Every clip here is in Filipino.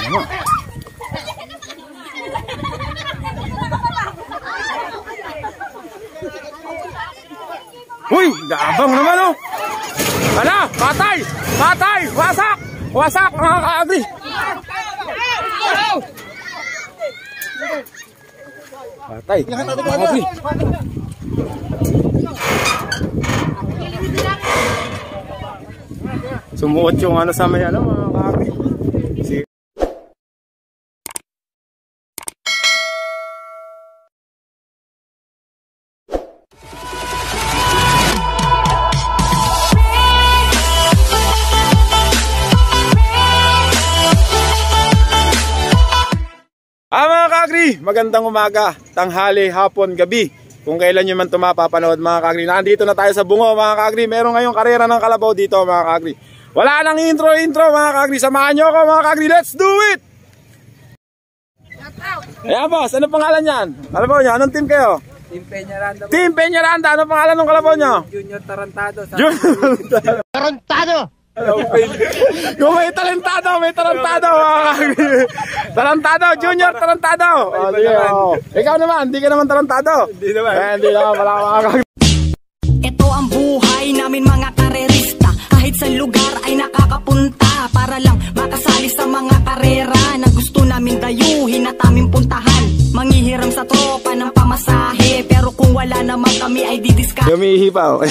naman. Uy, gabang naman oh. Ano? Patay! Patay! Wasak! Wasak mga kaagri! Patay! Kaagri! Sumuot yung ano sa may ano mga magandang umaga, tanghali, hapon, gabi. Kung kailan nyo man ito mapapanood mga kaagri. Nandito na tayo sa bungo mga kaagri. Meron ngayong karera ng kalabaw dito mga kaagri. Wala nang intro-intro mga kaagri. Samahan nyo ako mga kaagri. Let's do it! Ayan boss, ano pangalan yan? Kalabaw nyo, anong team kayo? Team Peñaranda. Team Peñaranda, ano pangalan ng kalabaw nyo? Junior Tarantado. Sa Kung may talentado, may kaagri. Tarantado, junior tarantado. Oh, oh. Ikaw naman, hindi ka naman tarantado. Hindi naman. Eh, hindi naman, wala. Ito ang buhay namin mga karerista Kahit sa lugar ay nakakapunta Para lang makasali sa mga karera Na gusto namin dayuhin at aming puntahan Manghihiram sa tropa ng pamasahe wala naman kami ay didiska Gumihipaw.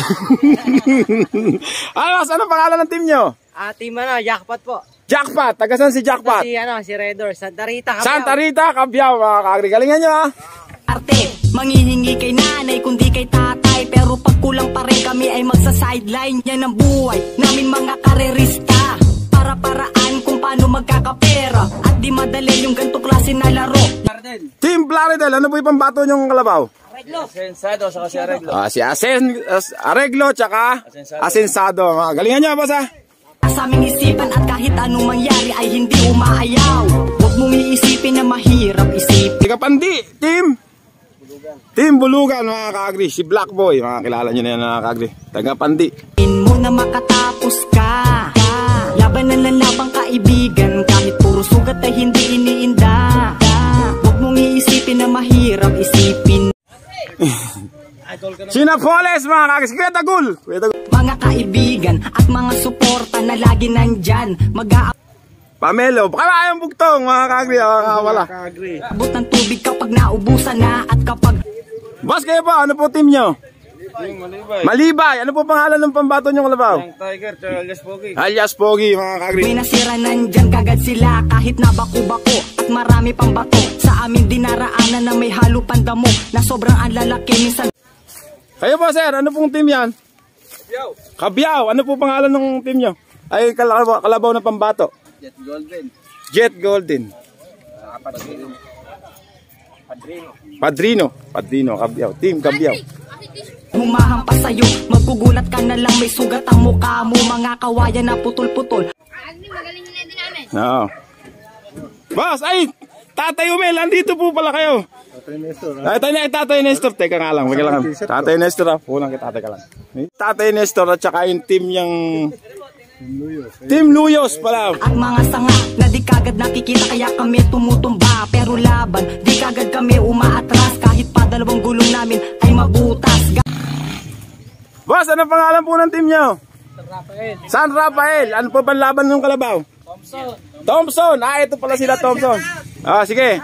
ano, ano pangalan ng team nyo? Ah, team ano, jackpot po. Jackpot. Tagasan si Jackpot. Si ano, si Redor, Santa Rita. Cabiao. Santa Rita, Cabiao, mga kaagri. Galingan nyo ah. arte Manghihingi kay nanay kundi kay tatay Pero pag kulang pa rin kami ay magsa-sideline Yan ang buhay namin mga karerista Para-paraan kung paano magkakapera At di madali yung ganito klase na laro Team Plaridel, ano po yung pambato nyong kalabaw? Sensado, saka si Arreglo. Ah, si Asen, As- Areglo, tsaka Asensado. Asensado. Mga galingan nyo, boss ah. Sa aming isipan at kahit anong mangyari ay hindi umaayaw Huwag mong iisipin na mahirap isipin Tiga Pandi, team. Team Bulugan, mga kaagri. Si Black Boy, mga kilala nyo na yan, mga kaagri. Taga Pandi. mo na makatapos ka Laban ng labang kaibigan Kahit puro sugat ay hindi iniinda Huwag mong iisipin na mahirap isipin Sinapoles, mga kaagri. Si Kuya Tagul. Kuya Tagul. Mga kaibigan at mga suporta na lagi nandyan Mag-aabot Pamelo, baka ayong bugtong, mga kaagri. Oh, wala. ng tubig kapag naubusan na At kapag Boss, kayo po, ano po team nyo? Malibay. Ano po pangalan ng pambato nyong kalabaw? Tiger, Charles Pogi. Alias Pogi, mga kaagri. may nasira nandyan kagad sila Kahit nabako-bako at marami pang bato Sa amin dinaraanan na may halo pandamo Na sobrang ang lalaki minsan Kayo po, sir, ano pong team yan? Yo, Kabiyaw, ano po pangalan ng team nyo? Ay, kalabaw, kalabaw ng pambato. Jet Golden. Jet Golden. Padrino. Padrino. Padrino. Padrino, Kabiyaw. Team Kabiyaw. Humahampas sa'yo, magkugulat ka na lang May sugat ang mukha mo, mga kawayan na putol-putol Agni, magaling yun din namin. Oo. Boss, ay! Tatay Umel, andito po pala kayo. Tatay Nestor. Tatay, na, tatay Nestor, teka nga lang, wag lang. Tatay Nestor, ah. Pulang kita, teka lang. Tatay Nestor at saka yung team yung... Team Luyos pala. At mga sanga na di kagad nakikita Kaya kami tumutumba Pero laban, di kagad kami umaatras Kahit pa dalawang gulong namin ay mabutas Boss, ano pangalan po ng team nyo? Rafael. San Rafael. Ano po ba laban ng kalabaw? Thompson. Thompson. Ah, ito pala sila Thompson. Ah, sige.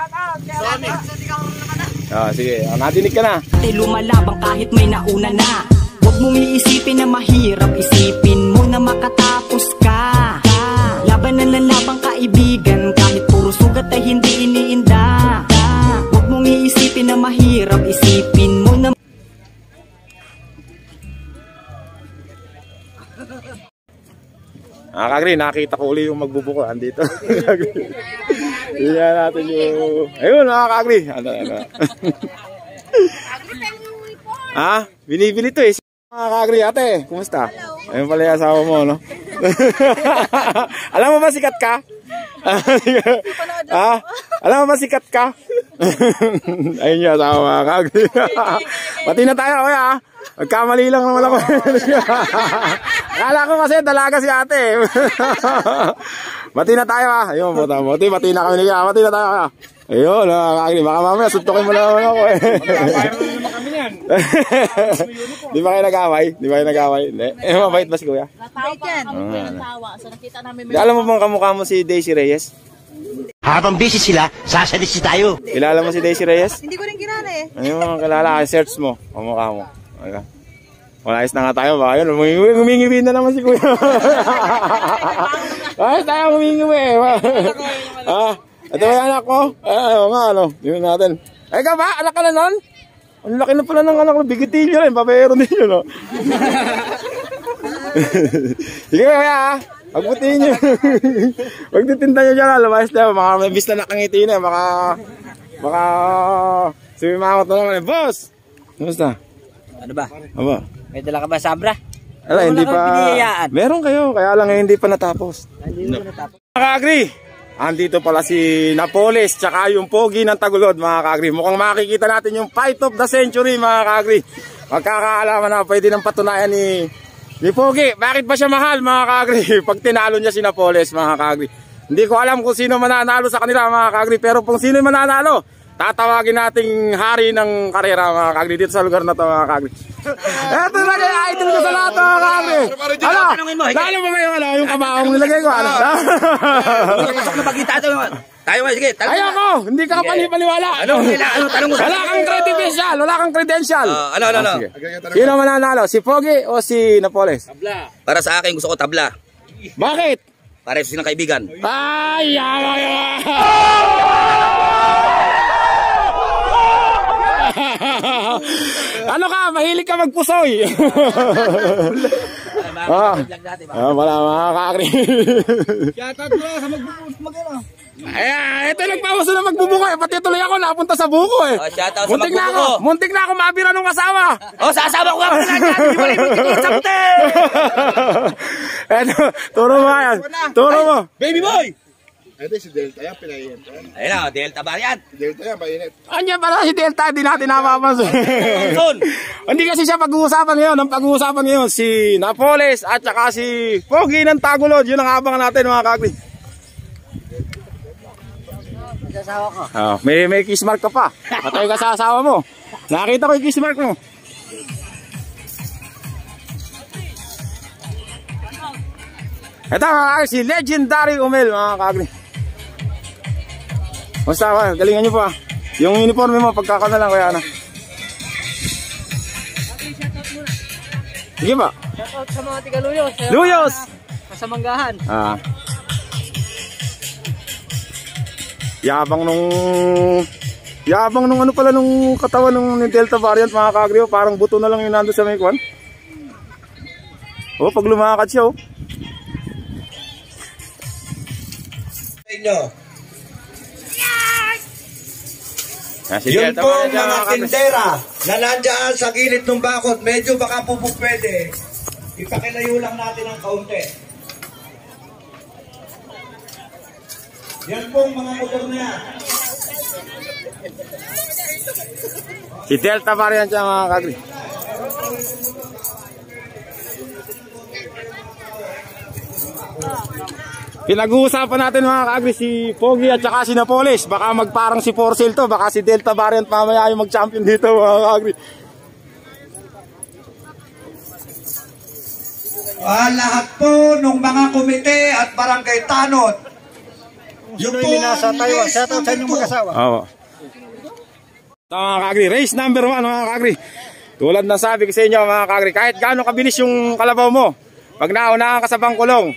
Ah, sige. Ah, natinig ka na. Lumalabang kahit may nauna na Huwag mong iisipin na mahirap Isipin mo na makatapos ka Laban ng lalabang kaibigan Kahit puro sugat ay hindi iniinda Huwag mong iisipin na mahirap Isipin Ah, Kagri, nakita ko uli yung magbubuko. Andito. Tingnan natin yung... Ayun, mga Kagri. Ano, ano. Ah, binibili to eh. Mga Kagri, ate, kumusta? Ayun pala yung asawa mo, no? Alam mo ba sikat ka? ah, alam mo ba sikat ka? Ayun yung asawa Kagri. Pati na tayo, kuya. ah. Magkamali lang naman ako. Akala ko kasi dalaga si ate. Bati na tayo ah. Ayun, bata, bati, bati na kami niya. Bati na tayo ah. Ayun, ah, kakri. Baka mamaya suntukin mo na naman ako eh. Di ba kayo nag-away? Di ba kayo nag-away? Hindi. Eh, mabait ba si kuya? Bait yan. Kami po yung tawa. So nakita namin Di, alam mo bang kamukha mo si Daisy Reyes? Habang busy sila, sasalisi tayo. Kilala mo si Daisy Reyes? Hindi ko rin kilala eh. Ano yung mga kilala? Search mo. Kamukha mo. Wala. Wala, ayos na nga tayo. Baka yun, humingiwi, humingiwi na naman si kuya. ayos tayo, humingiwi. ah, ito ba yung anak ko? Ah, ano nga, ano. Yun natin. Ay ka ba? Anak ka na nun? Ang laki na pala ng anak ko. Bigitilyo rin. Papayero din yun, no? Sige, kuya, ah. Pagputiin nyo. Pagtitinda nyo dyan, lumayas na. Baka may bis na nakangiti na. Baka, baka, sumimangot na naman. eh. Boss! Kamusta? Ano ba? Aba. May dala ka ba sabra? Ala, hindi pa. pinihiyaan. Meron kayo, kaya lang eh, hindi pa natapos. Hindi mo natapos. Mga ka-agri, andito pala si Napoles, tsaka yung pogi ng Tagulod, mga ka-agri. Mukhang makikita natin yung fight of the century, mga ka-agri. Magkakaalaman na pwede nang patunayan ni ni Pogi. Bakit ba siya mahal, mga ka-agri? Pag tinalo niya si Napoles, mga ka-agri. Hindi ko alam kung sino mananalo sa kanila, mga ka-agri. Pero kung sino mananalo, tatawagin nating hari ng karera, mga ka-agri, dito sa lugar na to, mga ka-agri. Eto na kaya idol ko sa lahat, mga ka-agri. Ano? Lalo mo ba yung, ano, yung kabaong nilagay ko? Ano? Pasok na bagita ito. Tayo nga, sige. mo. Ayoko, hindi ka panipaniwala. Ano, ano, tanong mo. Wala kang credential, wala kang credential. Ah, ano, ano, ano? sige. Sino mananalo? Si Pogi o si Napoles? Para sa akin, gusto ko tabla. Bakit? Para sa silang kaibigan. Ay, yawa, yawa. ano ka? Mahilig ka magpusoy. ah, ah, wala mga kakri. Shoutout mo sa magbubukas mag-ano. Ay, ito nagpawaso na magbubuko eh. Pati tuloy ako napunta sa buko eh. Oh, shoutout sa muntik na ako, magbubuko. muntik na ako mabira nung asawa. Oh, sasama ko nga pala dyan. Hindi mo rin ko sakte. Eto, turo mo yan. Turo mo. Baby boy! Ito si Delta yan, pinainit. Ayun na, Delta variant. Si Delta yan, mainit. Andiyan pala si Delta, di natin napapansin. Hindi kasi siya pag-uusapan ngayon. Ang pag-uusapan ngayon, si Napoles at saka si Pogi ng Tagulod. Yun ang abangan natin mga kakli. Sasawa ko. Oh, may, may kiss mark ka pa. Patay ka sa asawa mo. Nakita ko yung kiss mark mo. Ito mga kakli, si Legendary Umel mga kakli. Basta ka, galingan nyo pa. Yung uniforme mo, pagkaka na lang kaya na. Sige ba? Shoutout sa mga tiga Luyos. Luyos! Sa Manggahan. Ah. Yabang nung Yabang nung ano pala nung katawan nung Delta variant mga kagrio, parang buto na lang yung nando sa may kwan. Oh, pag lumakad siya oh. Inyo. Ah, si Yun po yan, mga tindera na nandiyan sa gilid ng bakod, medyo baka po po pwede. Ipakilayo lang natin ang kaunti. Yan pong mga motor na yan. Si Delta variant yan mga kagrio. Pinag-uusapan natin mga kaagri si Pogi at saka si Napoles. Baka magparang si Porcel to, baka si Delta variant mamaya yung mag-champion dito mga kaagri. Ah, lahat po ng mga komite at barangay tanod. Yun po nasa Taiwan. Sa sa inyong mag-asawa. Oo. Ito mga kaagri, race number one mga kaagri. Tulad ng sabi ko sa inyo mga kaagri, kahit gaano kabilis yung kalabaw mo, pag naunahan ka sa bangkulong,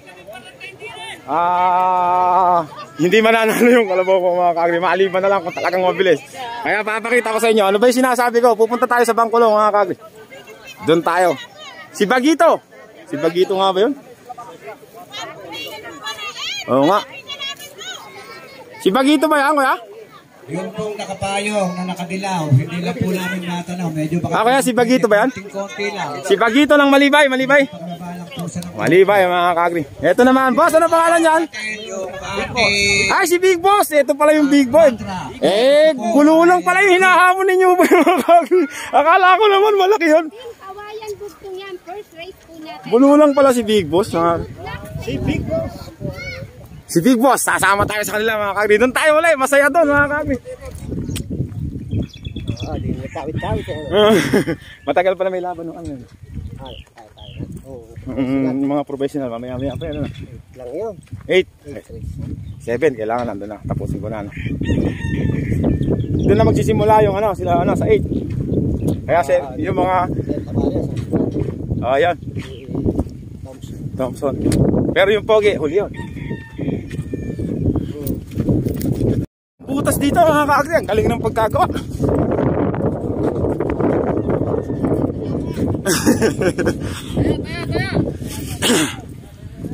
ah, hindi mananalo yung kalabaw mo mga kaagri, maliban na lang kung talagang mabilis. Kaya papakita ko sa inyo, ano ba yung sinasabi ko? Pupunta tayo sa bangkulong mga kaagri. Doon tayo. Si Bagito. Si Bagito nga ba yun? Oo nga. Si Bagito ba yan, kuya? Yun pong nakapayong na nakadilaw. Hindi lang po namin natanaw. Medyo baka... Ah, kaya si Bagito ba yan? Konti lang. Si Bagito ng Malibay, Malibay. Lang Malibay mga kagri. Ito naman, boss, ano pangalan niyan? yung ate. Ay, si Big Boss. Ito pala yung Big Boy. Eh, gululong pala yung hinahamon ninyo ba mga kagri? Akala ko naman malaki yun. Kawayan bugtong yan. First race po natin. Lang pala si Big Boss. Mga... Si Big Boss. Si Big Boss, sasama tayo sa kanila mga kagri. Doon tayo ulit, masaya doon mga kagri. Ah, di nagkawit-kawit. Matagal pa na may laban nung ano. Ay, ay, ay. Oo. Mm, mga professional, mamaya mamaya pa. Ano? Lang yun. 8, 7, kailangan nandun na. Tapusin ko na. Ano. Doon na magsisimula yung ano, sila ano, sa 8. Kaya si, yung mga, Tamales. oh yan, Thompson. Thompson. Pero yung pogi, huli yun. Butas dito mga kaagri, ang galing ng pagkagawa.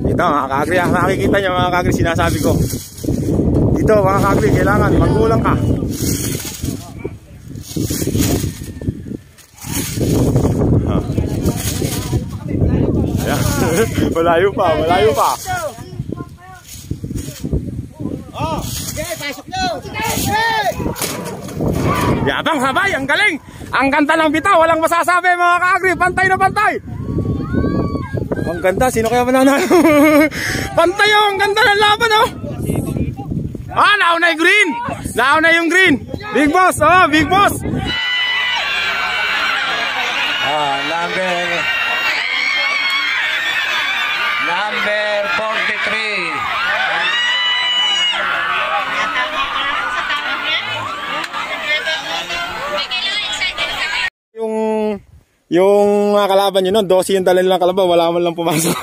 Dito mga kaagri, makikita nyo mga kaagri, sinasabi ko. Dito mga kaagri, kailangan magulang ka. Malayo pa, malayo pa. Yabang sabay, ang galing. Ang ganda ng bitaw, walang masasabi mga kaagri. Pantay na pantay. Ang ganda, sino kaya mananalo? pantay oh, ang ganda ng laban oh. Ah, nauna yung green. Nauna yung green. Big boss, oh, big boss. Ah, number 43. Yung yung mga kalaban nyo nun, 12 yung dala nilang kalaban, wala man lang pumasok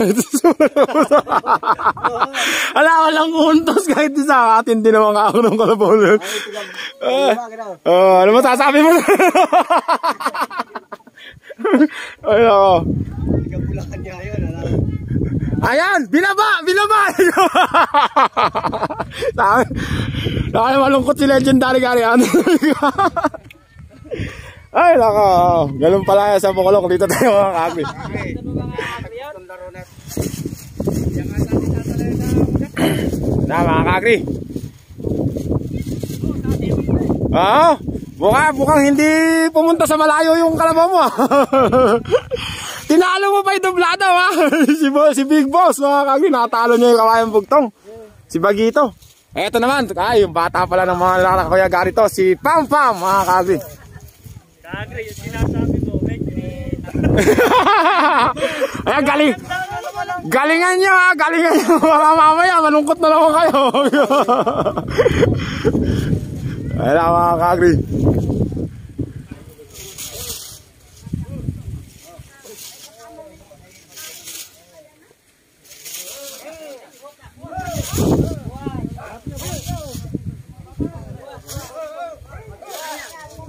wala man lang untos kahit isa. Atin din naman ako ng kalaban. Ah, ah, ano masasabi mo? Ay, ako. Ano? Ayan, binaba, binaba. Saka malungkot si Legendary Gary. Ano? Ay, nako. Ganun pala sa Bukolok. Dito tayo mga kagri. Na mga kagri. Ah, buka, bukang hindi pumunta sa malayo yung kalabaw mo. ah. Tinalo mo pa yung doblada ha. si, Bo- si Big Boss mga kagri. Nakatalo niya yung kawayan bugtong. Si Bagito. Eto naman, ay, yung bata pala ng mga lalaki kuya Gary to, si Pam Pam mga kagri. Kagre, yung sinasabi mo, medyo Ayan, galing. Galingan nyo ha, galingan nyo. Baka mamaya, malungkot na naman kayo. Ayan lang mga kagri.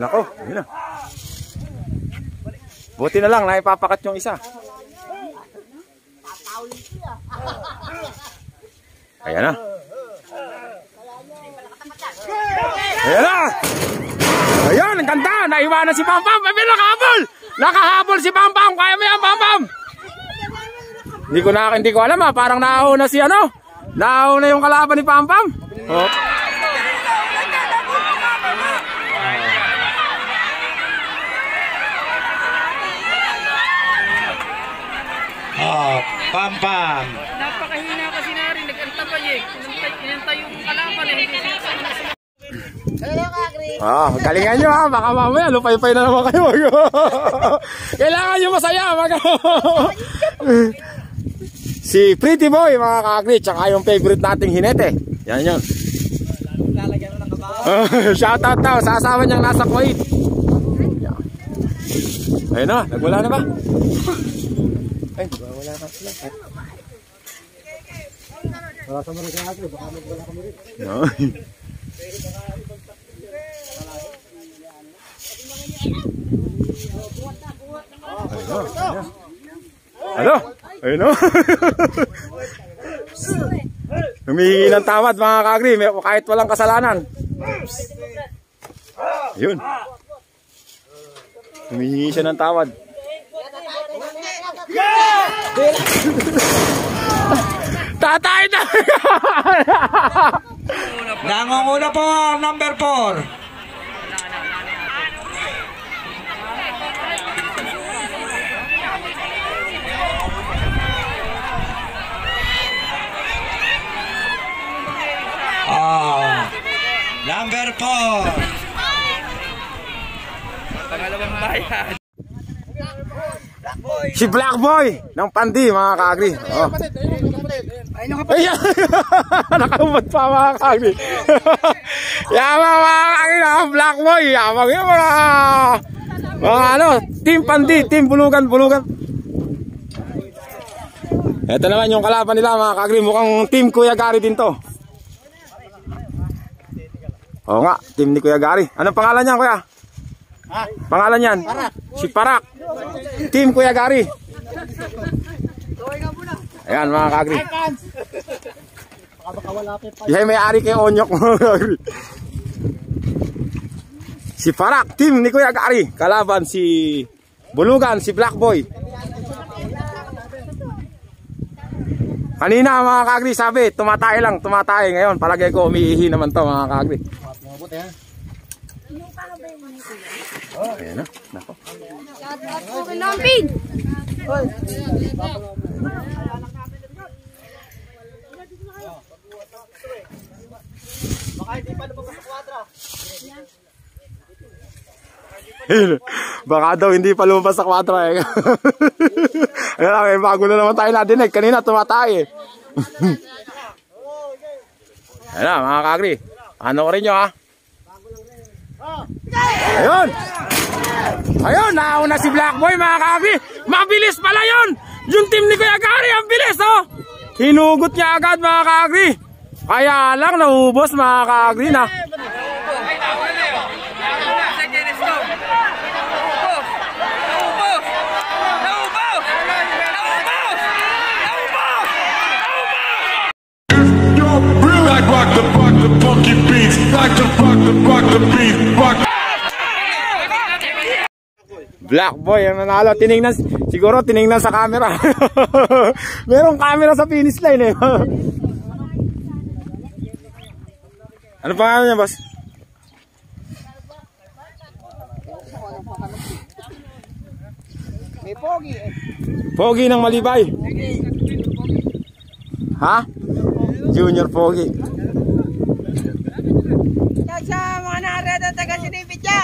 Nako, yun na. Buti na lang, naipapakat yung isa. Ayan na. Ayan na. Ayan, ang ganda. Naiwanan si Pampam. Ay, nakahabol. Nakahabol si Pampam. Kaya mo yan, Pampam. Hindi ko na, hindi ko alam ha. Parang nauna si ano. Nauna yung kalaban ni Pampam. Oh. Pam pam. Napakahina kasi na rin, nag-antabay eh. Inantay, yung kalaban eh. Hindi sila Ah, galingan nyo ha. Baka mamaya, lupay-pay na naman kayo. Kailangan nyo masaya. Mag si Pretty Boy, mga kakri, tsaka yung favorite nating hinete. Yan yun. Shout out daw sa asawa niyang nasa Kuwait. Ayun na, nagwala na ba? Ay, wala sa mga kaya baka magwala kami rin. No. Ano? Ayun o. Humihingi ng tawad mga kagri, kahit walang kasalanan. Yun. Humihingi siya ng tawad. Tatay na! Nangunguna po number 4. Ah, number 4 Pangalawang bayan Si Black Boy ng Pandi mga kaagri. Oh. Ay, Nakaubad pa mga kaagri. Yamang mga kaagri na Black Boy. Yamang yung mga mga ano, Team Pandi, Team Bulugan, Bulugan. Ito naman yung kalaban nila mga kaagri. Mukhang Team Kuya Gary din to. Oo nga, team ni Kuya Gary. Anong pangalan niyan, Kuya? Pangalan niyan? Parak. Si Parak. Team Kuya Gary. Ayan mga kagri. Yan may ari kay Onyok mga kagri. Si Parak, team ni Kuya Gary. Kalaban si Bulugan, si Black Boy. Kanina mga kagri sabi, tumatay lang, tumatay. Ngayon, palagay ko umiihi naman to mga kagri. Ayan na, nako. Lahat-lahat po kinamping. Baka daw hindi pa lumabas sa 4 eh. Ayan lang, eh, bago na naman tayo nadinig. Kanina tumatay eh. Ayan na, mga kagri. Ano ko rin nyo ha? Ayun! Ayun, nauna si Black Boy mga kagri. Mabilis pala yun! Yung team ni Kuya Gary, ang bilis oh! Hinugot niya agad mga kagri. Kaya lang naubos mga kagri na. Rock, rock the, rock the beats. Rock the, rock the, rock the beat. Rock. Black Boy ang nanalo. Tiningnan, siguro tiningnan sa camera. Merong camera sa finish line eh. ano pangalan niya, boss? May pogi eh. Pogi ng Malibay. Ha? Junior Pogi. Nareda taga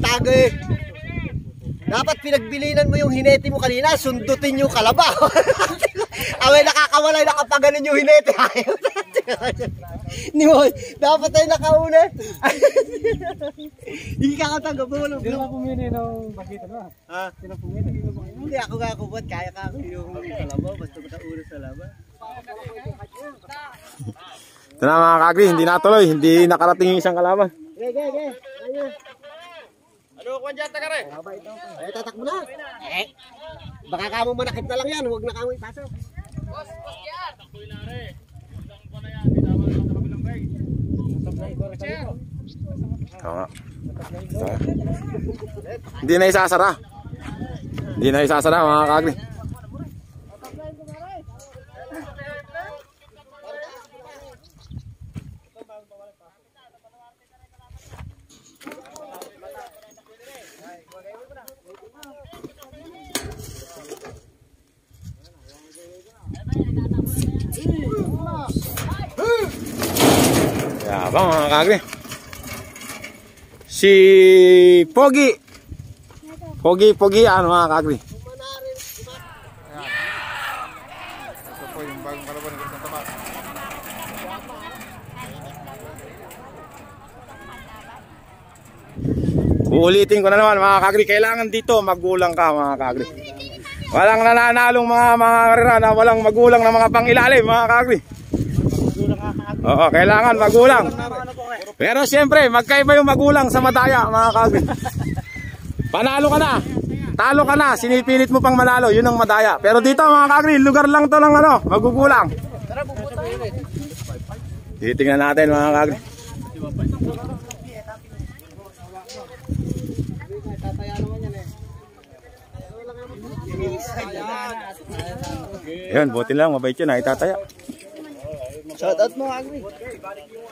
Tago eh. Dapat pinagbilinan mo yung hinete mo kanina, sundutin yung kalaba. Away nakakawala, nakapaganon yung hinete. Hindi mo, dapat tayo nakauna. Hindi ka katanggap mo. Hindi ka pumili ng bakita na? Ha? Sino pumili? Hindi ako nga kubot, kaya ka ako yung kalabaw, basta makauna sa laban. Ito na mga kagri, hindi natuloy. Hindi nakarating yung isang kalaban. Ge, ge, ge. Ayun. Ano ko dyan, taga rin? Ay, tatak mo na. Eh, baka kamo manakit na lang yan, huwag na kamo ipasok. Oo nga. Oo. Hindi na isasara. Hindi na isasara mga kagri. Yabang mga kagri. Si Pogi. Pogi, Pogi, ano mga kagri. Ito po yung bagong kalaban ng Santa Mara. Uulitin ko na naman mga kagri, kailangan dito magulang ka mga kagri. Walang nananalong mga mga karera na walang magulang na mga pangilalim mga kagri. Oo, kailangan magulang. Pero siyempre, magkaiba yung magulang sa madaya mga kagri. Panalo ka na. talo ka na, sinipilit mo pang manalo, yun ang madaya. Pero dito mga kagri, lugar lang to ng ano, magugulang. Titingnan natin mga kagri. Ayan, buti lang, mabait yun, itataya. Shout out mo, Agri.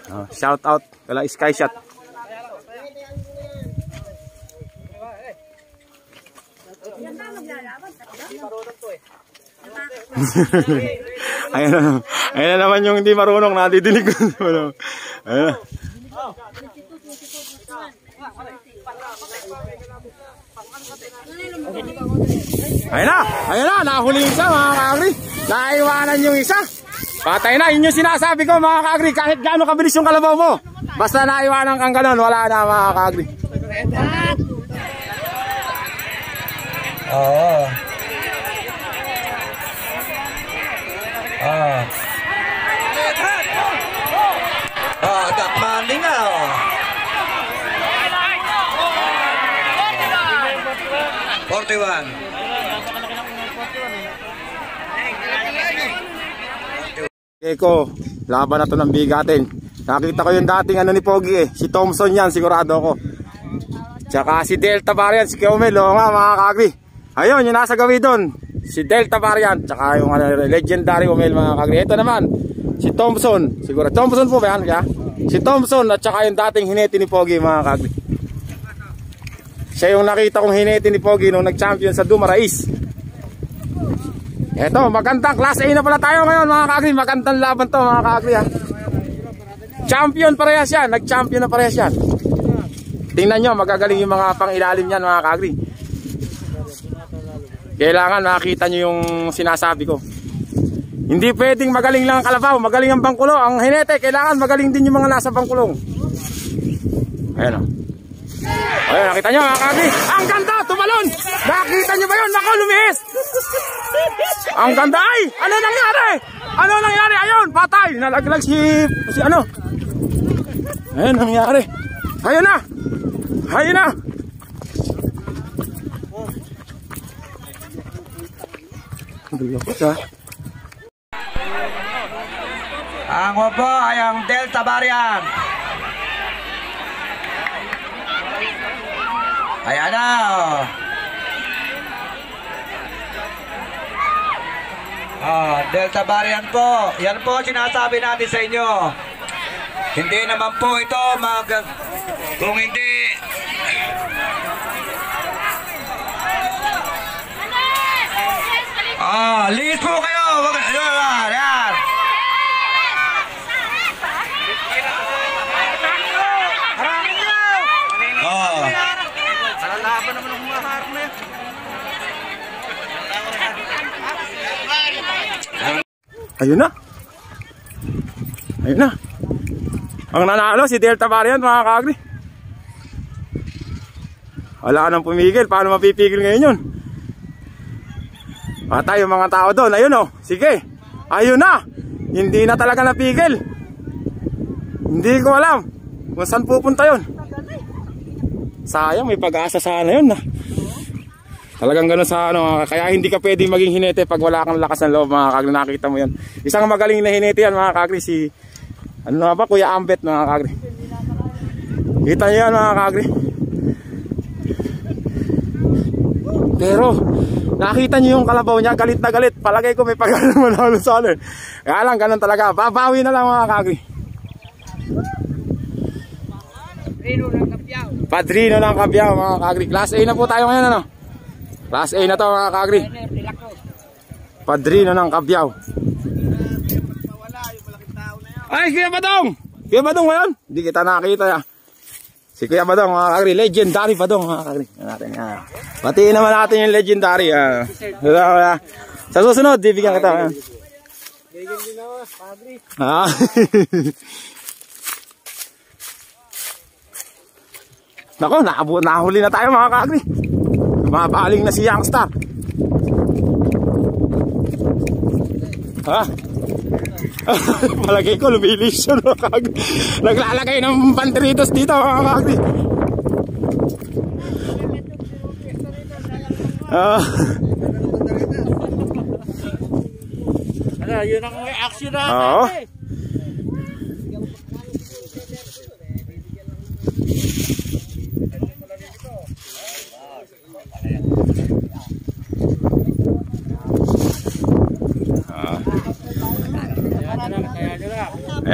Ah, shout out kala Sky Shot. ayun na, ayun na naman yung hindi marunong nadidinig ko. ayun na. Ayun na, ayun na, nahuli isa mga kaagri. Naiwanan yung isa. Patay na, yun yung sinasabi ko mga kaagri. Kahit gaano kabilis yung kalabaw mo. Basta naiwanan kang ganun, wala na mga kaagri. Oo. Oh. Ah. Oh. Ah, oh, dakmaling ah. 41. 41. Eko, laban na to ng bigatin. Eh. Nakita ko yung dating ano ni Pogi eh. Si Thompson yan, sigurado ako. Tsaka si Delta Varian, si Kiomel. Oo nga mga kagri. Ayun, yung nasa gawi doon. Si Delta Varian. Tsaka yung ano, legendary Kiomel mga kagri. Ito naman, si Thompson. Siguro, Thompson po ba yan? Kaya? Si Thompson at tsaka yung dating hinete ni Pogi mga kagri. Siya yung nakita kong hineti ni Pogi nung nag-champion sa Dumarais. Eto, magandang class A na pala tayo ngayon mga kagri. Magandang laban to mga kagri ha. Champion parehas yan. Nag-champion na parehas yan. Tingnan nyo, magagaling yung mga pang-ilalim yan mga kagri. Kailangan makita nyo yung sinasabi ko. Hindi pwedeng magaling lang ang kalabaw, magaling ang bangkulo. Ang hinete, kailangan magaling din yung mga nasa bangkulong. Ayan o. Ayan, nakita nyo mga kagri. Ang ganda, tumalon! Nakita nyo ba yun? Nako, lumihis! Ang ganda ay! Ano nangyari? Ano nangyari? Ayun, patay! Nalaglag si... si ano? Ayun, nangyari. Ayun na! Ayun na! Ang wabo ay ang Delta Variant. Ayan na. oh. Ah, Delta Variant po. Yan po sinasabi natin sa inyo. Hindi naman po ito mag... Kung hindi... Ah, linis po kayo. Wag, yan, yan, yan. Oh. Ayun na. Ayun na. Ang nanalo si Delta Variant mga kagri. Wala nang pumigil. Paano mapipigil ngayon yun? Patay yung mga tao doon. Ayun oh. Sige. Ayun na. Hindi na talaga napigil. Hindi ko alam kung saan pupunta yun. Sayang may pag-asa sana yun na. Talagang ganun sa ano, kaya hindi ka pwedeng maging hinete pag wala kang lakas ng loob mga kagri. Nakita mo yan. Isang magaling na hinete yan mga kagri si ano ba Kuya Ambet mga kagri. Kita niyo yan mga kagri. Pero nakita niyo yung kalabaw niya galit na galit. Palagay ko may pagkalan manalo sa ano. Kaya lang ganun talaga. Babawi na lang mga kagri. Padrino ng Kabyao mga kagri. Class A na po tayo ngayon ano. Class A na to mga kagri. Padrino ng Kabyao. Ay, Kuya Badong! Kuya Badong ngayon? Hindi kita nakita ya. Si Kuya Badong mga kagri. Legendary Badong mga kagri. Natin. Batiin naman natin yung legendary. ah. Sa susunod, bibigyan kita. ah. Ah. Nako, nahuli na tayo mga kagri. Mabaling na si Youngstar. Ha? Palagay ko lumilis yun. Naglalagay ng pantritos dito mga kagri. Ah. Ano, yun ang may action na. Oo.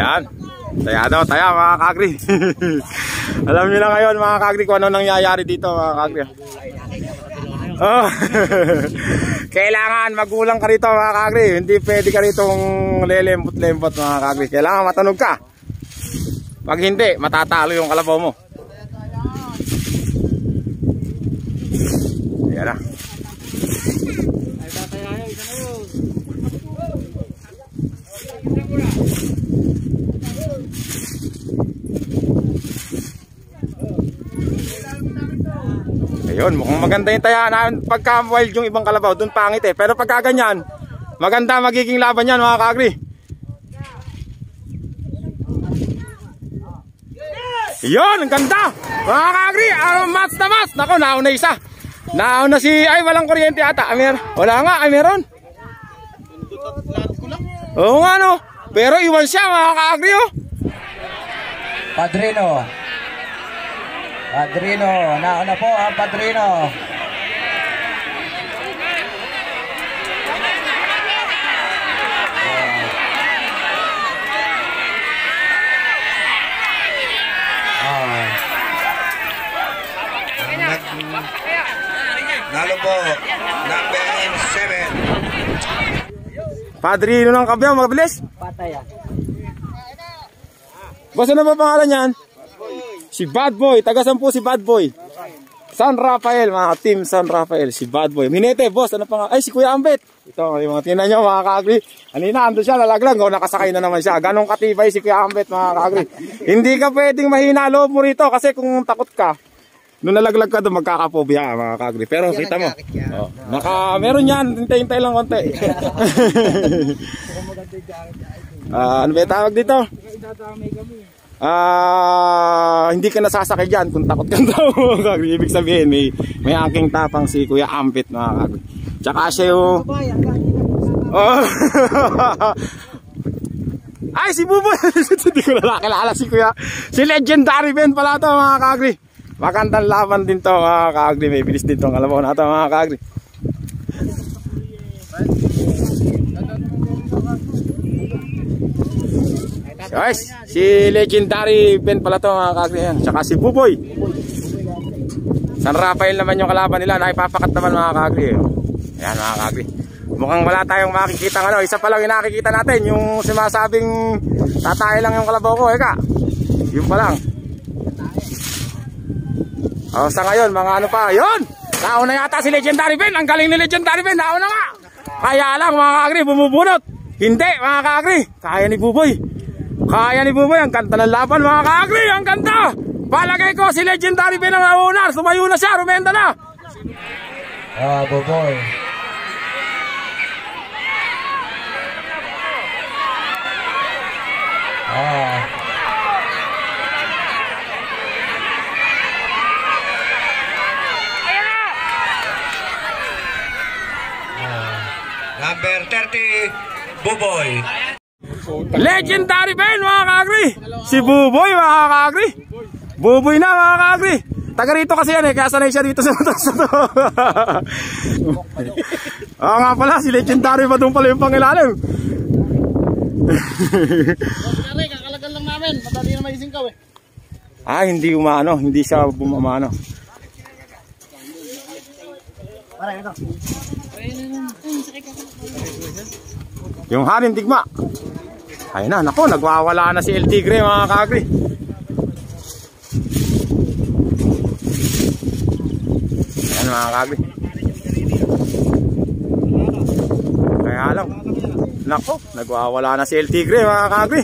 Ayan. Taya daw, taya mga kagri. Alam niyo na ngayon mga kagri kung ano nangyayari dito mga kagri. Oh. Kailangan magulang ka rito mga kagri. Hindi pwede ka rito lelembot-lembot mga kagri. Kailangan matunog ka. Pag hindi, matatalo yung kalabaw mo. Ayan na. Ayun, mukhang maganda yung taya na pagka wild yung ibang kalabaw, dun pangit eh. Pero pagka ganyan, maganda magiging laban yan mga kagri. Yun, ang ganda! Mga kagri, uh, match na match! Nako, nauna isa. Nauna si, ay walang kuryente ata. Mer wala nga, ay meron. Oo nga no. Pero iwan siya mga kagri oh. Padrino. Padrino. Nauna po ang Padrino. Ah. Nalo po. Number 7. Padrino ng kabyaw, mabilis. Patay ah. Boss, ano ba pangalan yan? Si Bad Boy. Taga saan po si Bad Boy? San Rafael, mga team San Rafael. Si Bad Boy. Minete, boss. Ano pangalan? Ay, si Kuya Ambet. Ito, yung mga tinan nyo, mga kaagri. Kanina, ando siya, lalaglag. O, nakasakay na naman siya. Ganong katibay si Kuya Ambet, mga kaagri. Hindi ka pwedeng mahina loob mo rito kasi kung takot ka, nung nalaglag ka doon, magkakapobia ka, mga kaagri. Pero kita mo, oh, naka, meron yan. Hintay-hintay lang konti. Ah, ano ba yung tawag dito? Ah, hindi ka nasasakay diyan kung takot kang tao. Ibig sabihin may may aking tapang si Kuya Ampit mga kagri. Tsaka siya yung Oh. Ay, si Buboy! Hindi ko na nakilala si Kuya. Si Legendary Ben pala to mga kagri. Magandang laban din to mga kagri. May bilis din tong kalabaw na to mga kagri. Guys, si Legendary Ben pala to mga kagri yan. Tsaka si Buboy. San Rafael naman yung kalaban nila. Nakipapakat naman mga kagri. Ayan mga kagri. Mukhang wala tayong makikita ano. Isa pa lang yung nakikita natin. Yung sinasabing tatay lang yung kalabaw ko. Eka. Yun pa lang. O sa ngayon mga ano pa. Yun! Nauna yata si Legendary Ben. Ang galing ni Legendary Ben. Nauna nga. Kaya lang mga kagri bumubunot. Hindi mga kagri. Kaya ni Buboy. Kaya ni Buboy. Ang kanta ng laban mga kagri. Ang kanta. Palagay ko si Legendary Ben ang nauna. Sumayo na siya. Rumenda na. Ah, Boboy. Ah. Ah. Number 30, Buboy. Legendary Ben mga kagri. Si Buboy mga kagri. Buboy na mga kagri. Taga rito kasi yan eh, kaya sanay siya dito sa motos na to. Oo nga pala, si Legendary pa doon pala yung pangilalim. Kare, kakalagal lang namin. Madali na maising ka eh. ah, hindi umano, hindi siya bumamano. Yung haring digma. Ay na, nako, nagwawala na si El Tigre mga kagri. Ayan mga kagri. Kaya lang. Nako, nagwawala na si El Tigre mga kagri.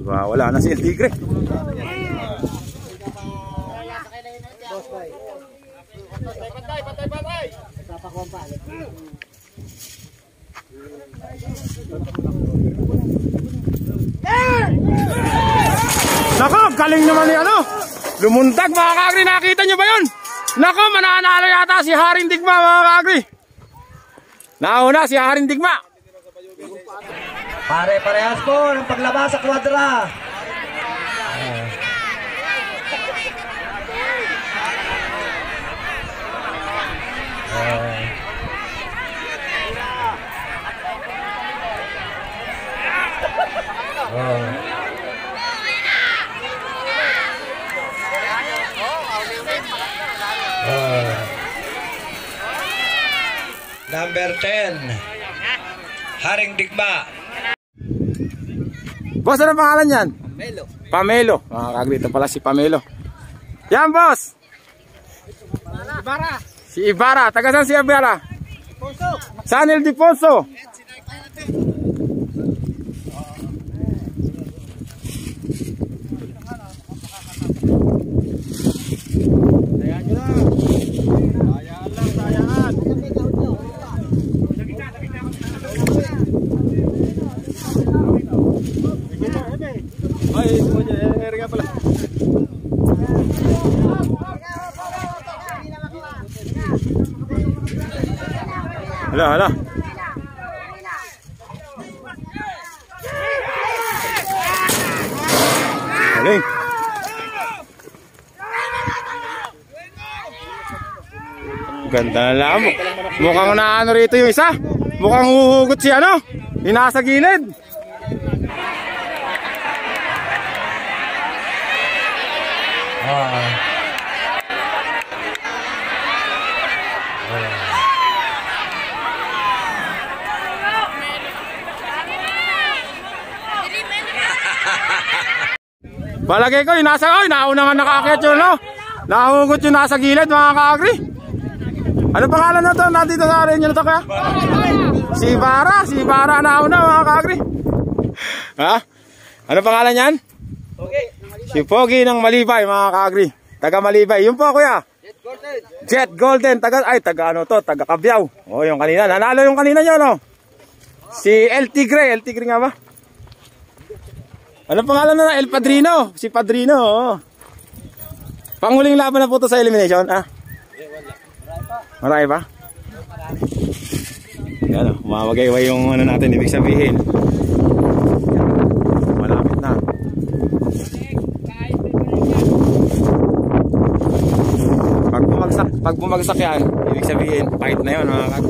Nagwawala na si El Tigre. Nako, galing naman ni ano. Lumundag mga kagri, nakita nyo ba yun? Nako, mananalo yata si Haring Digma mga kaagri. Nauna si Haring Digma. Pare-parehas po ng paglabas sa kwadra. Number 10. Haring Digma. Boss, ano pangalan yan? Pamelo. Pamelo. Mga kaagri, ito pala si Pamelo. Yan, boss. Ibarra. Si Ibarra. Taga saan si Ibarra? San El Diponso. Ay, eh, nga pala. Hala, hala. Galing. Ganda na lang. Mukhang naano rito yung isa. Mukhang huhugot si ano. Yung gilid. Palagay ko, yung nasa, oy, nauna nga nakakit yun, no? Nahugot yung nasa gilid, mga kaagri. Ano pangalan na to? Nandito sa area nyo na to kaya? Si Bara, si Bara nauna, mga kaagri. Ha? Ano pangalan yan? Si Pogi ng Malibay, mga kaagri. Taga Malibay. Yun po, kuya. Jet Golden. Taga, ay, taga ano to? Taga Kabyaw. O, yung kanina. Nanalo yung kanina nyo, no? Si El Tigre. El Tigre nga ba? Ano pangalan na? El Padrino. Si Padrino, oo. Panghuling laban na po to sa elimination, ah? Marami pa? Yan, oh, umawagayway yung ano natin, ibig sabihin. Malapit na. Pag bumagsak, pag bumagsak yan, ibig sabihin, fight na yun, mga kag.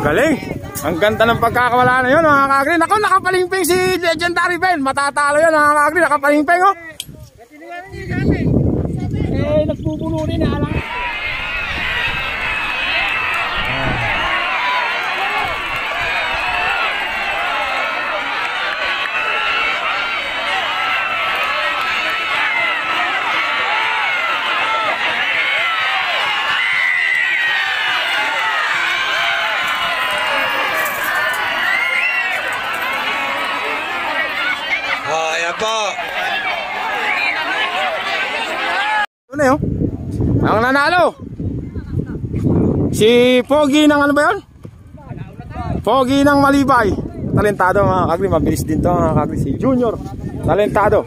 Galing! Ang ganda ng pagkakawala na yun, mga kagri. Naku, nakapalingping si Legendary Ben. Matatalo yun, mga kagri. Nakapalingping, oh. Eh, nagpupuno rin, alang. Oh, ayan po. Ano na yun? Ang nanalo! Si Pogi ng ano ba yun? Pogi ng Malibay. Talentado mga kagri. Mabilis din to mga kagri. Si Junior. Talentado.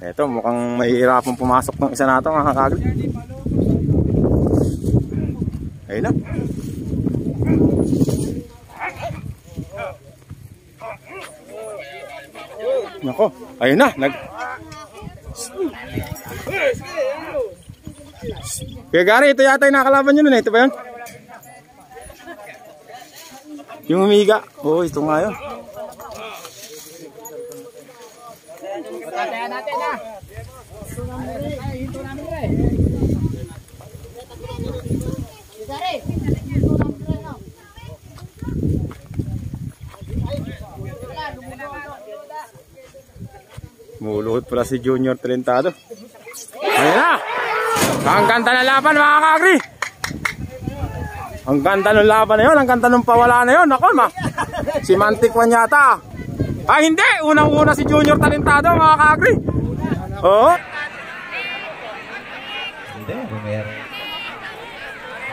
Eto mukhang mahihirapang pumasok ng isa na to mga kagri. Ayun na. Nako, ayun na. Nag... Kaya Gary, ito yata yung nakalaban nyo nun eh. Ito ba yun? Yung humiga. Oo, oh, ito nga yun. Patayan natin na. Ito namin rin. Ito pala si Junior Trentado. Ayan na! Ang ganda na laban mga kakri! Ang ganda ng laban na yun, ang ganda ng pawala na yun. Ako ma, si Mantik Juan yata. Ah hindi, unang-una si Junior Talentado mga kagri. Oo. Hindi, Romero.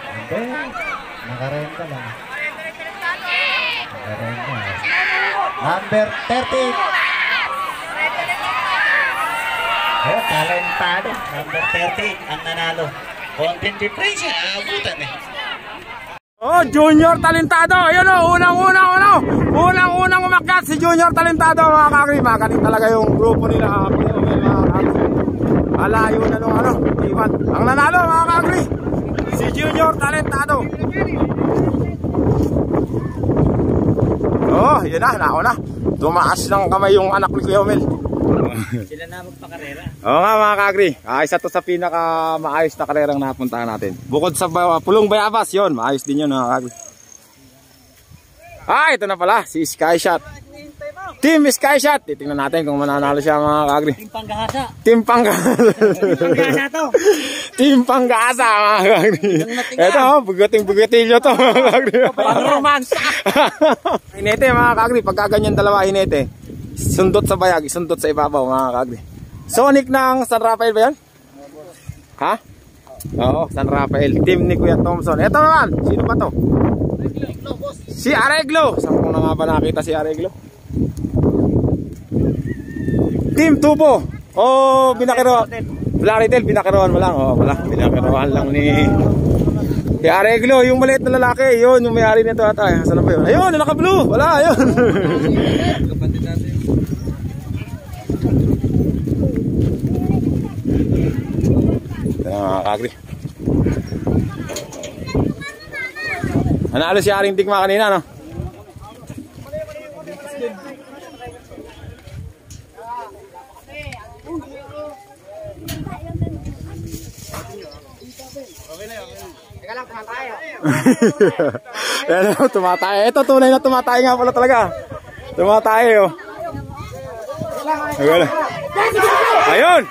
Hindi, nakarenta lang. Nakarenta. Number 30. Oh, talentado. Number 30 ang nanalo. Content difference, aabutan eh. Oh, Junior Talentado. Ayun oh, unang-unang ano. Unang-unang umakyat si Junior Talentado mga kagri. Magaling talaga yung grupo nila hapon yun, mga kagri. Alayo na nung ano, iwan. Ang nanalo mga kagri. Si Junior Talentado. Oh, yun na, nako na. Tumaas ng kamay yung anak ni Kuya Mel. Sila na magpakarera. Oo nga mga kagri, ah, isa to sa pinaka maayos na karerang napuntahan natin. Bukod sa ba- Pulong Bayabas, yon maayos din yun mga kagri. Ah, ito na pala, si Sky Shot. Team Sky Shot. Titingnan natin kung mananalo siya mga kagri. Yung panggahasa. Team Panggasa. Panggahasa to. Team Panggasa mga kagri. Ito, oh, bugating-bugatilyo to mga kagri. Pang-romance. hinete mga kagri, pagka ganyan dalawa hinete, sundot sa bayag, sundot sa ibabaw mga kagri. Sonic ng San Rafael ba yan? Ha? Oo, San Rafael. Team ni Kuya Thompson. Ito naman, sino ba to? Si Areglo. Saan ko na nga ba nakita si Areglo? Team Tubo. Oh, binakiroan. Floritel, binakiroan mo lang. Oh, wala. Binakiroan lang ni Si Areglo, yung maliit na lalaki, yun, yung may-ari nito ata. Saan ba yun? Ayun, naka-blue. Wala, ayun. Mga kagri. Nanalo si Aring Tigma kanina, no? Yan o, tumatay. Ito, tunay na tumatay nga pala talaga. Tumatay, oh. Ayun. Ayun!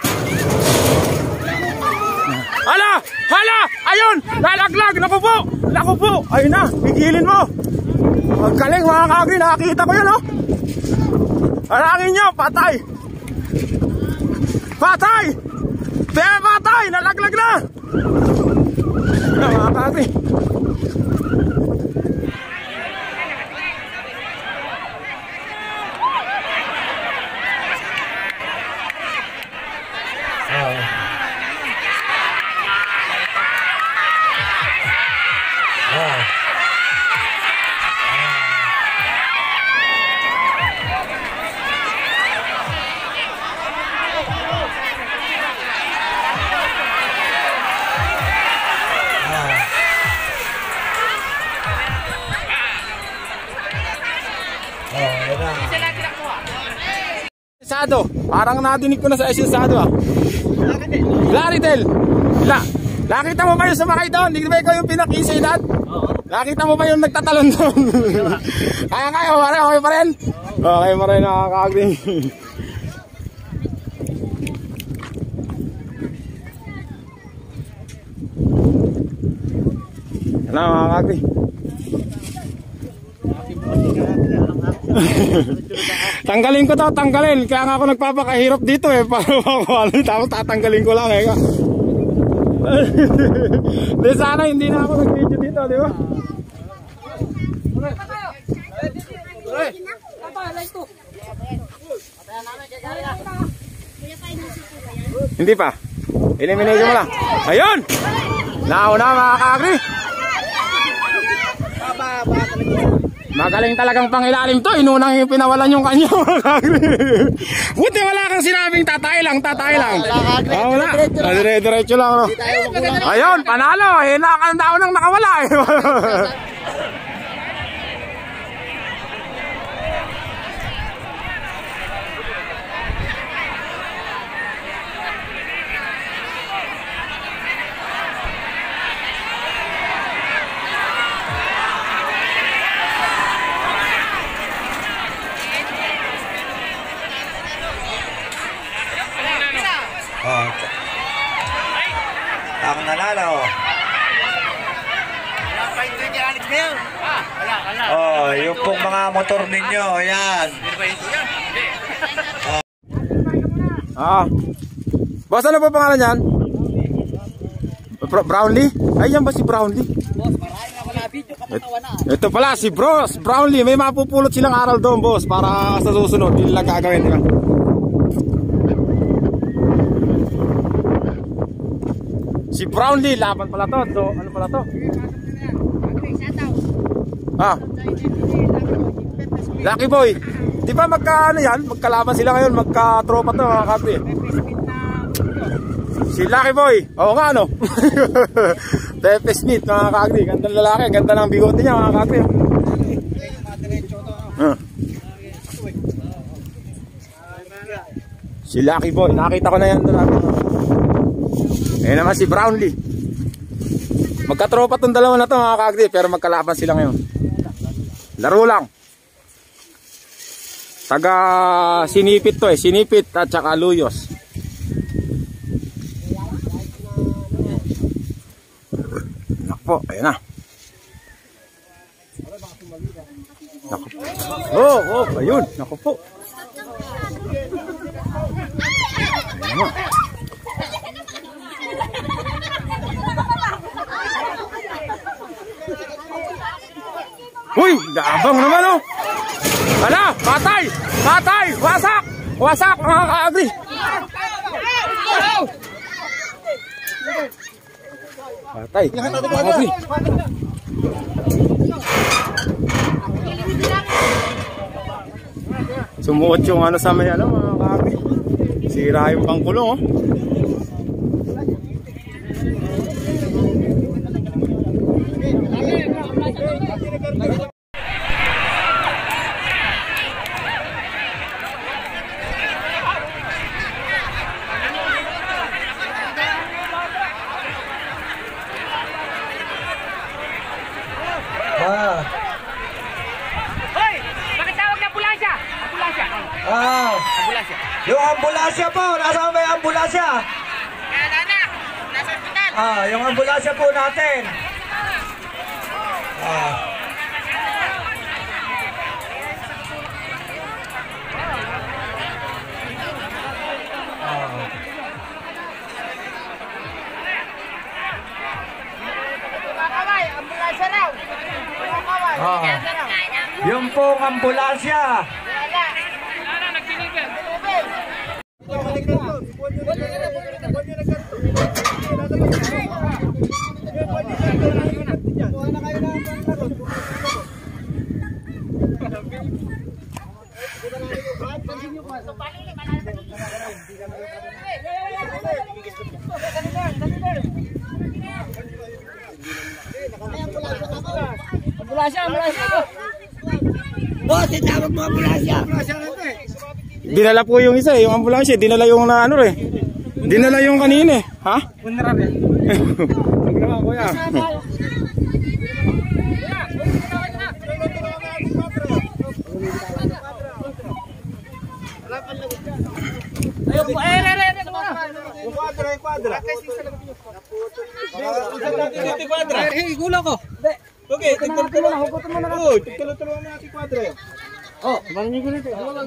Hala! Hala! Ayun! Lalaglag! Naku po! Naku po! Ayun na! Pigilin mo! Ang galing mga kagri! Nakakita ko yun, oh! Harangin nyo! Patay! Patay! Kaya patay! Nalaglag na! Mga kagri! Parang nadinig ko na sa Sado ah. Claritel. La. Nakita mo ba yung sumakay doon? Hindi ba ikaw yung pinakisa edad? Oo. Nakita mo ba yung nagtatalon doon? kaya kaya mo pa rin? Okay pa rin? Okay pa rin nakakagring. Ano mga kagring? tanggalin ko to, tanggalin. Kaya nga ako nagpapakahirap dito eh. Para ano, tapos tatanggalin ko lang eh. Di sana hindi na ako nag-video dito, di ba? Hindi pa. Eliminate mo lang. Ayun! Nauna mga kakri. Magaling talagang pangilalim to. Inunang yung pinawalan yung kanya mga. Buti wala kang sinabing tatay lang, tatay lang. Ah, wala. Dire-diretso lang. Ayun, panalo. Eh, nakakanda nang nakawala eh. motor ninyo, yan. Ah. Boss, ano pa pangalan yan? Bro- Brownlee? Ay, yan ba si Brownlee? Ito, ito pala, si Bros, Brownlee. May mapupulot silang aral doon, boss, para sa susunod. Hindi lang gagawin, di ba? Si Brownlee, laban pala to. So, ano pala to? Ah. Lucky boy. Di ba magka ano yan? Magkalaban sila ngayon, magka-tropa to mga kapre. Si Lucky Boy. Oo nga ano. Pepe Smith mga kakri. Ganda ng lalaki. Ganda ng bigote niya mga kakri. Ah. Si Lucky Boy. Nakita ko na yan doon. Ayan naman si Brownlee. Magkatropa tong dalawa na to mga kakri. Pero magkalaban sila ngayon. Laro lang. Taga sinipit to eh. Sinipit at saka luyos. Nakpo, ayun na. Naku po. Oh, oh, ayun. Naku po. Ayun na. Uy, dabang naman oh. Ala, patay! Patay! Wasak! Wasak mga kaagri! Patay! Mga kaagri! Sumuot yung ano sa may ano mga kaagri. Sira yung pangkulong oh. Hoy! Bakit tawag na ambulansya? Ambulansya. Ah. Ambulansya. Yung ambulansya po, nasaan ba yung ambulansya? Kaya na, nasa ospital. Ah, yung ambulansya po natin. Ah. Kaway. Ah. Yung pong ambulansya. Ano, nagpinigan. Dinala po yung isa eh, yung ambulansya. Dinala yung na ano eh. Dinala yung kanina eh. Ha? Vulnerable. Huwag naman kuya. Po, eh, eh, eh, eh, muna.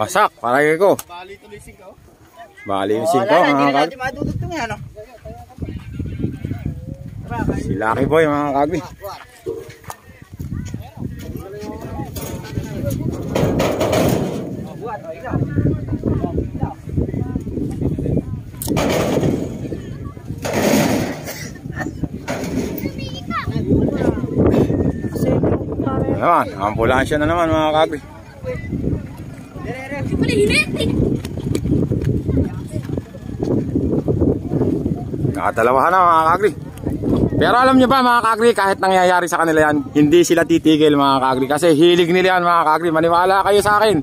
Pasak, palagay ko. Bali yung singko, mga kag. Si Lucky Boy, mga kagbi. Naman, ambulansya na naman mga kagbi. Nakadalawa na mga kagri. Pero alam nyo ba mga kagri, kahit nangyayari sa kanila yan, hindi sila titigil mga kagri. Kasi hilig nila yan mga kagri. Maniwala kayo sa akin.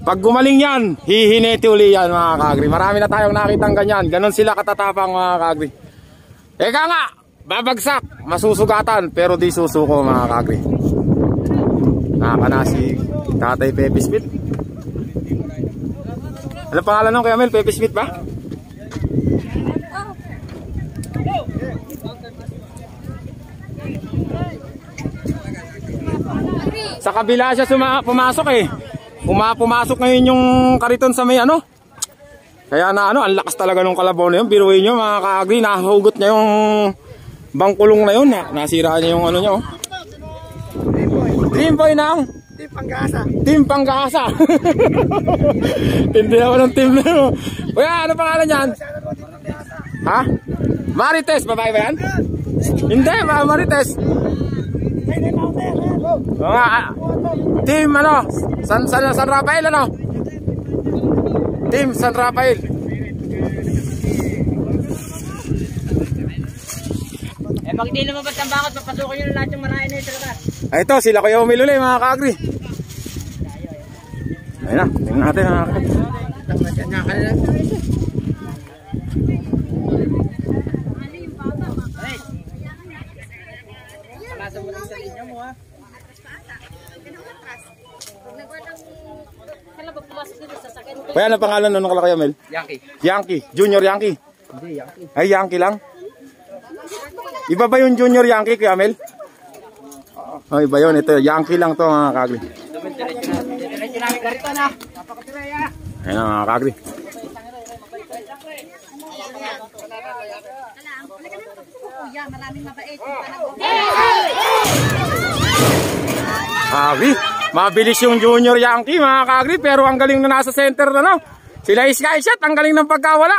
Pag gumaling yan, hihineti uli yan mga kagri. Marami na tayong nakitang ganyan. Ganon sila katatapang mga kagri. Eka nga, babagsak, masusugatan, pero di susuko mga kagri. Naka na si Tatay Pepe Smith. Ano pangalan nung kay Amel? Pepe Smith ba? Sa kabila siya suma pumasok eh. Puma pumasok ngayon yung kariton sa may ano. Kaya na ano, ang lakas talaga ng kalabaw na yun. Biruin nyo mga kaagri, nahugot niya yung bangkulong na yun. Na, nasira niya yung ano niya oh. Dream boy ng Team Pangasa. Team Pangasa. Hindi ako ng team na yun. Kuya, ano pangalan niyan? Ha? Marites, babae ba yan? Hindi, ma Marites. Mga, ah, team ano? San, San, San Rafael ano? Team San Rafael. Eh, pag di lumabas ang bakot, papasukin nyo na lahat yung marahin na ito. Ay, ito, sila kuya umiluli mga kaagri. Ayun na, tingnan natin mga kaagri. Kaya ano pangalan nun ng kala kuya Mel? Yankee. Yankee, Junior Yankee. Ay, Yankee lang. Iba ba yung Junior Yankee, Kuya Mel? Oh, iba yun. Ito, Yankee lang to mga kagri. Diretso namin garito na. Ayan na mga kagri. Kagri, mabilis yung Junior Yankee mga kagri. Pero ang galing na nasa center na no. Sila Sky Shot, ang galing ng pagkawala.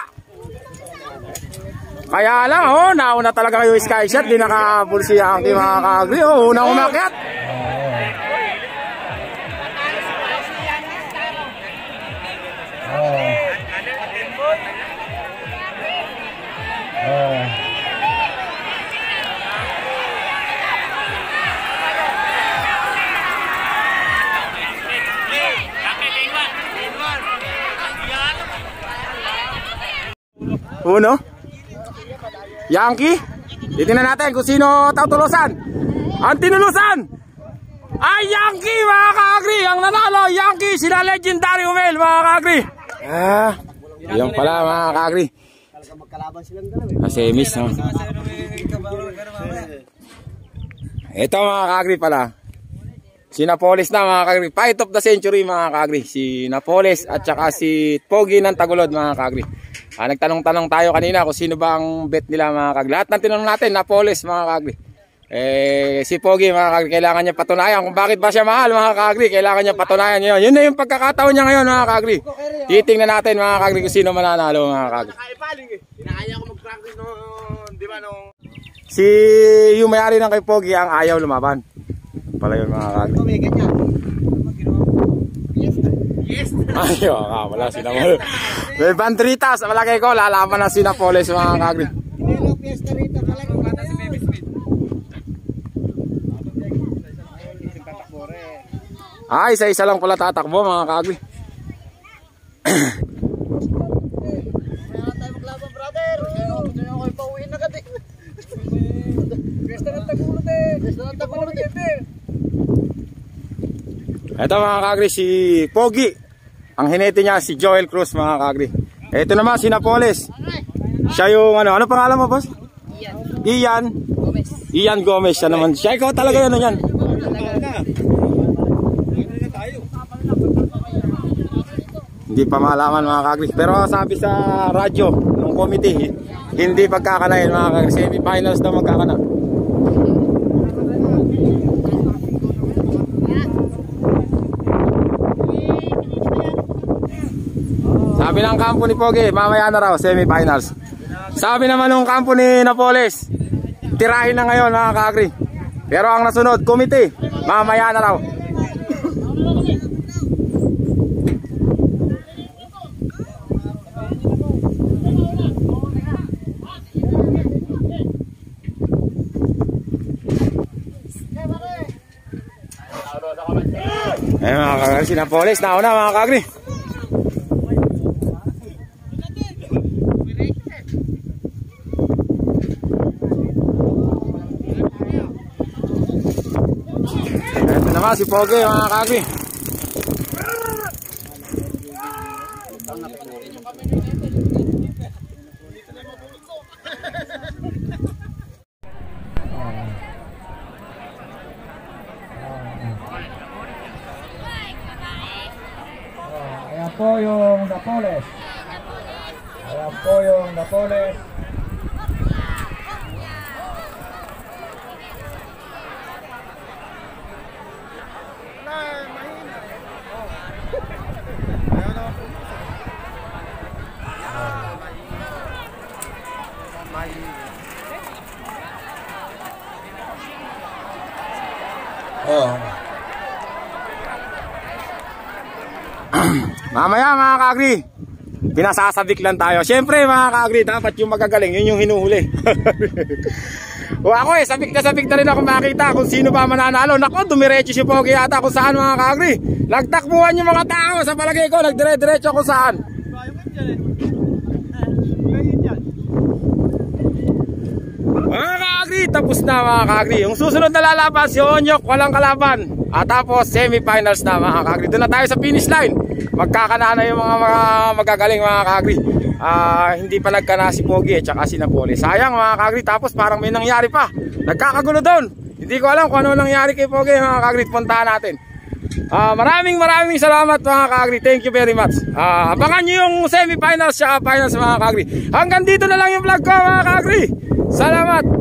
Kaya lang, oh, nauna talaga kayo Sky Shot. Di nakabul si Yankee mga kagri. Oh, unang umakyat. Uno. Yankee. Titingnan natin kung sino tatulusan. Ang tinulusan ay Yankee mga kaagri. Ang nanalo Yankee sila legendary umel mga kaagri. Ah, yan pala mga kaagri. Ah, semis no. Ito mga kaagri pala. Si Napoles na mga kaagri. Fight of the century mga kaagri. Si Napoles at saka si Pogi ng Tagulod mga kaagri. Ah, nagtanong-tanong tayo kanina kung sino ba ang bet nila mga kaagri. Lahat ng tinanong natin, Napoles mga kaagri. Eh, si Pogi mga kaagri, kailangan niya patunayan kung bakit ba siya mahal mga kaagri. Kailangan niya patunayan yun. Yun na yung pagkakataon niya ngayon mga kaagri. Titingnan natin mga kaagri kung sino mananalo mga kaagri. Inakaya ko mag-practice di ba nung Si yung mayari ng kay Pogi ang ayaw lumaban. Pala yun mga kaagri. Ayaw nga, wala si Napoles. May bandritas, malagay ko, lalaman na si Napoles mga Smith. Ah, isa-isa lang pala tatakbo mga eh. Ito mga kaagri, si Pogi. Ang hinete niya si Joel Cruz mga kaagri. Ito naman si Napoles. Siya yung ano, ano pangalan mo boss? Ian. Ian Gomez. Ian Gomez, siya naman. Siya ikaw talaga yan, yan. Hindi pa malaman mga kagri. Pero sabi sa radyo ng committee, hindi pagkakanayin mga kagri. Semi-finals daw magkakana. Sabi ng kampo ni Pogi, mamaya na raw, semi-finals. Sabi naman ng kampo ni Napoles, tirahin na ngayon mga kagri. Pero ang nasunod, committee, mamaya na raw. Eh mga kagri, si Napoles, nauna mga kagri. Naman si Pogi mga kagri. Ayan po yung Napoles. Ayan po yung Napoles. Oh. Mamaya mga kaagri, pinasasabik lang tayo. Siyempre mga kaagri, dapat yung magagaling, yun yung hinuhuli. o ako eh, sabik na sabik na rin ako makita kung sino ba mananalo. Nako, dumiretso si Pogi yata kung saan mga kaagri. Nagtakbuhan yung mga tao sa palagay ko, nagdire-diretso kung saan. Mga kaagri, tapos na mga kaagri. Yung susunod na lalaban, si Onyok, walang kalaban. At tapos, semifinals na mga kaagri. Doon na tayo sa finish line. Magkakana na yung mga, mga magagaling mga kaagri. Ah, hindi pa nagkana si Pogi at si Napoli. Sayang mga kaagri, tapos parang may nangyari pa. Nagkakagulo doon. Hindi ko alam kung ano nangyari kay Pogi mga kaagri. Puntahan natin. Ah, maraming maraming salamat mga kaagri. Thank you very much. Ah, abangan nyo yung semifinals at finals mga kaagri. Hanggang dito na lang yung vlog ko mga kaagri. Salamat.